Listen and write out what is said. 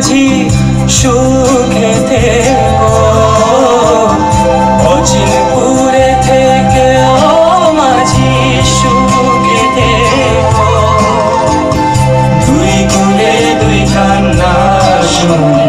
মাঝি সুখে থেকো। অচিনপুরে থেকে ও মাঝি সুখে থেকো। দুই কুলে দুই খান্না শুনো